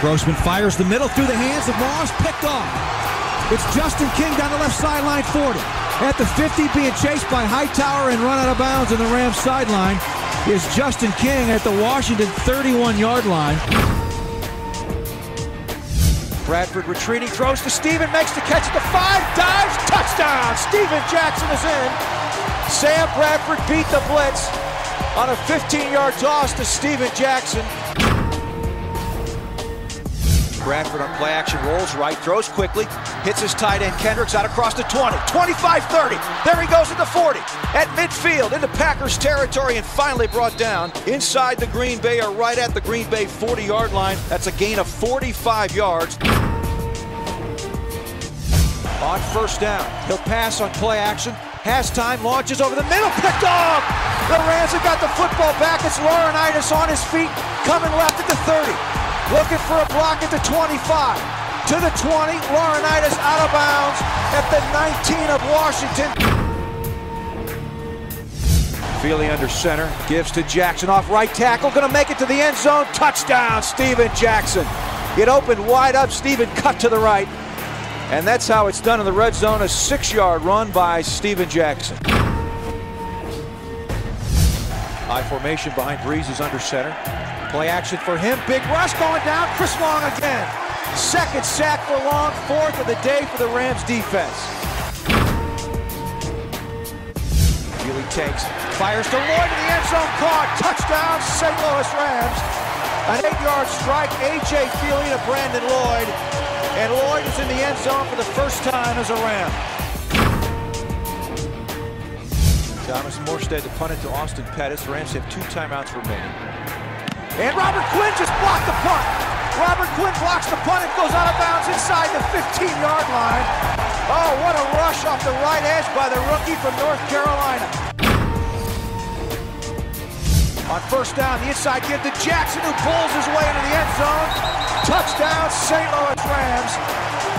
Grossman fires the middle through the hands of Moss, picked off. It's Justin King down the left sideline 40. At the 50, being chased by Hightower and run out of bounds on the Rams sideline is Justin King at the Washington 31 yard line. Bradford retreating, throws to Steven, makes the catch at the five, dives, touchdown! Steven Jackson is in. Sam Bradford beat the blitz on a 15-yard toss to Steven Jackson. Bradford on play action rolls right, throws quickly, hits his tight end Kendricks out across the 20, 25 30. There he goes at the 40, at midfield into Packers territory and finally brought down inside the Green Bay or right at the Green Bay 40 yard line. That's a gain of 45 yards. On first down, he'll pass on play action, has time, launches over the middle, picked off! The Rams have got the football back. It's Laurinaitis on his feet, coming left at the 30. Looking for a block at the 25. To the 20. Laurinaitis out of bounds at the 19 of Washington. Feeley under center. Gives to Jackson off right tackle. Going to make it to the end zone. Touchdown, Steven Jackson. It opened wide up. Steven cut to the right. And that's how it's done in the red zone. A six yard run by Steven Jackson. High formation behind Brees is under center. Play action for him. Big rush going down. Chris Long again. Second sack for Long. Fourth of the day for the Rams defense. Feeley takes. Fires to Lloyd in the end zone. Caught. Touchdown. St. Louis Rams. An eight-yard strike. A.J. Feeley to Brandon Lloyd. And Lloyd is in the end zone for the first time as a Ram. Thomas Morstead to punt it to Austin Pettis. Rams have two timeouts remaining. And Robert Quinn just blocked the punt. Robert Quinn blocks the punt. It goes out of bounds inside the 15-yard line. Oh, what a rush off the right edge by the rookie from North Carolina. On first down, the inside give to Jackson, who pulls his way into the end zone. Touchdown, St. Louis Rams.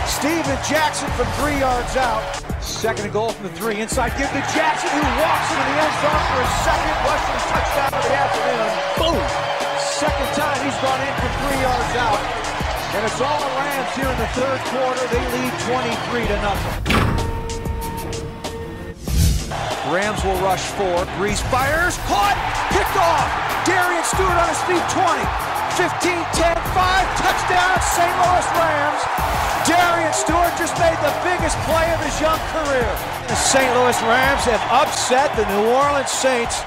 Steven Jackson from three yards out. Second and goal from the three. Inside give to Jackson, who walks into the end zone for his second rushing touchdown of the afternoon. Boom! Second time he's gone in from three yards out. And it's all the Rams here in the third quarter. They lead 23 to nothing. Rams will rush four. Brees fires. Caught. Picked off. Darian Stewart on his feet. 20. 15, 10, 5. Touchdown. St. Louis Rams. Darian Stewart just made the biggest play of his young career. The St. Louis Rams have upset the New Orleans Saints